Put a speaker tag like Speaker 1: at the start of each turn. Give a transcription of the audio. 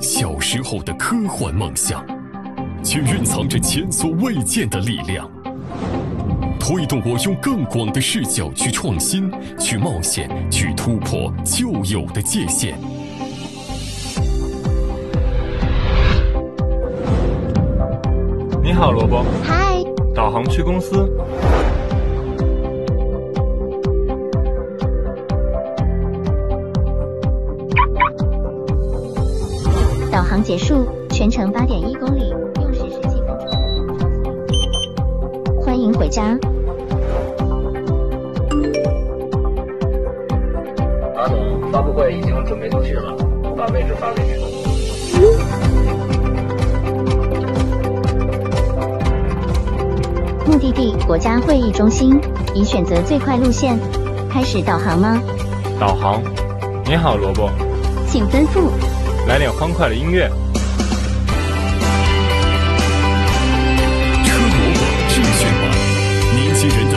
Speaker 1: 小时候的科幻梦想，却蕴藏着前所未见的力量，推动我用更广的视角去创新、去冒险、去突破旧有的界限。
Speaker 2: 你好，萝卜。
Speaker 3: 嗨。
Speaker 2: 导航去公司。
Speaker 3: 导航结束，全程八点一公里，用时十七分钟。欢迎回家。
Speaker 4: 马总，发布会已经准备就绪了，我把位置发给你。
Speaker 3: 目的地国家会议中心，已选择最快路线，开始导航吗？
Speaker 2: 导航。你好，萝卜。
Speaker 3: 请吩咐。
Speaker 2: 来点欢快的音乐。车模网智炫版年轻人的